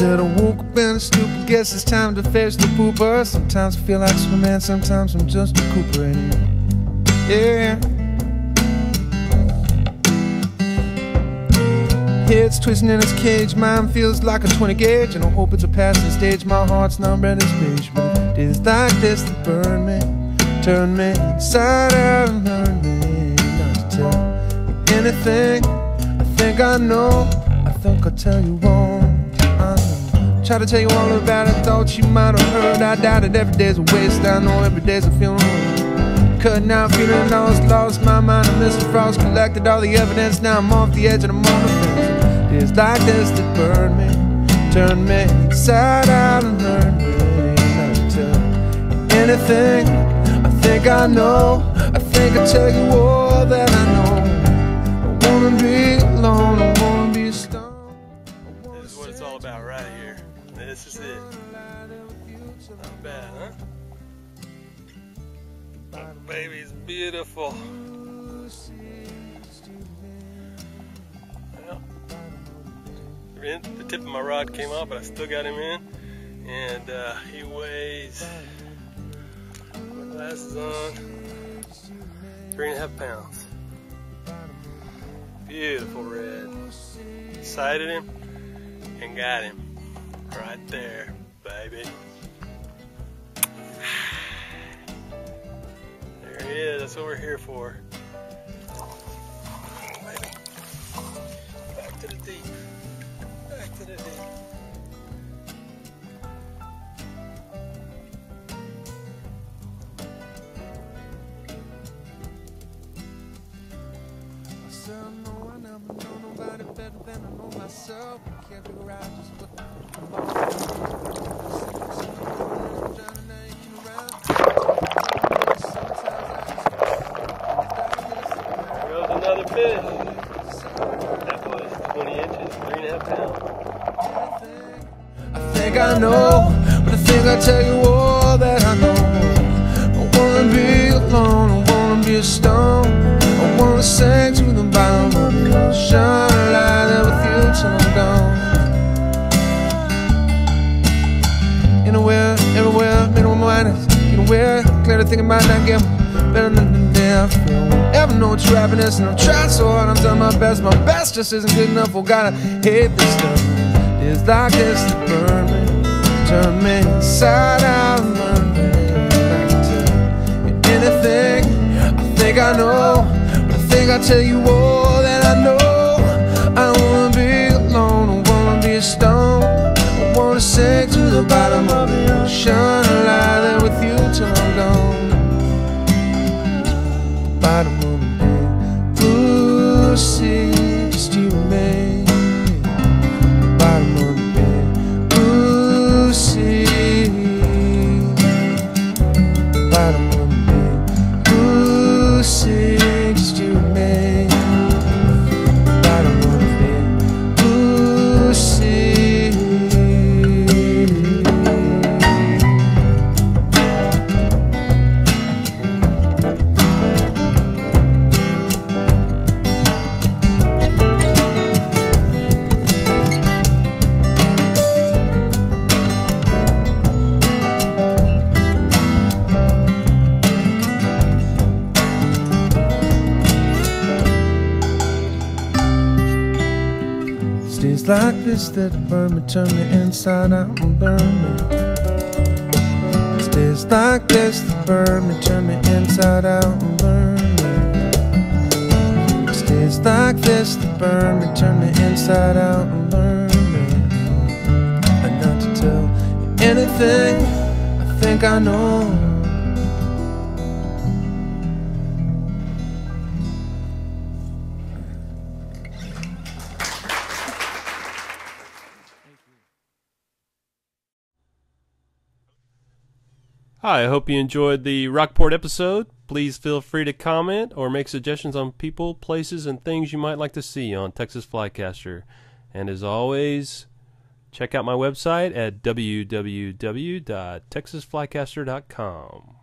Said I woke up in a stupid, guess it's time to face the pooper. Sometimes I feel like Superman, sometimes I'm just recuperating. Yeah. Head's twisting in its cage, mind feels like a 20 gauge. And I hope it's a passing stage, my heart's not ready to speech. But it is like this that burn me, turn me inside out and learn me not to tell you anything. I think I know, I think I'll tell you all. Try to tell you all about it, thought you might have heard. I doubt it, every day's a waste. I know every day's a wrong. Cutting out, feeling lost, lost my mind. I missed the frost, collected all the evidence. Now I'm off the edge on the fence. It's like this that burn me, turn me inside out and learn me not to anything. I think I know, I think I tell you all that I know. I wanna be alone, I wanna be stoned. This is what it's all about right here. This is it. Not bad, huh? Oh, baby's beautiful. Well, the the tip of my rod came off, but I still got him in. And uh, he weighs, my glasses on, three and a half pounds. Beautiful red. Sighted him and got him right there, baby. There he is. That's what we're here for. Baby. Back to the deep. Back to the deep. I know I never know nobody better than I know myself. I can't figure out just what I think tell you all that I know. I wanna be alone, I wanna be a stone. I wanna sing to the bottom of the ocean, lie with you till I'm gone. Anywhere, everywhere, middle of my minus, anywhere, clearly thinking might not get better than feel. Ever know it's happiness, and I'm trying so hard, I'm doing my best. My best just isn't good enough. Oh, gotta hate this stuff. It's like this that burn inside me back to anything. I think I know, I think I tell you all that I know. I wanna be alone, I wanna be a stone. I wanna sink to the bottom of the ocean, lie there with you till I'm gone. Bottom Stays like this that burn me, turn me inside out and burn me. Stays like this that burn me, turn me inside out and burn me. Stays like this that burn me, turn me inside out and burn me. And not to tell you anything, I think I know. Hi, I hope you enjoyed the Rockport episode. Please feel free to comment or make suggestions on people, places, and things you might like to see on Texas Flycaster. And as always, check out my website at www.texasflycaster.com.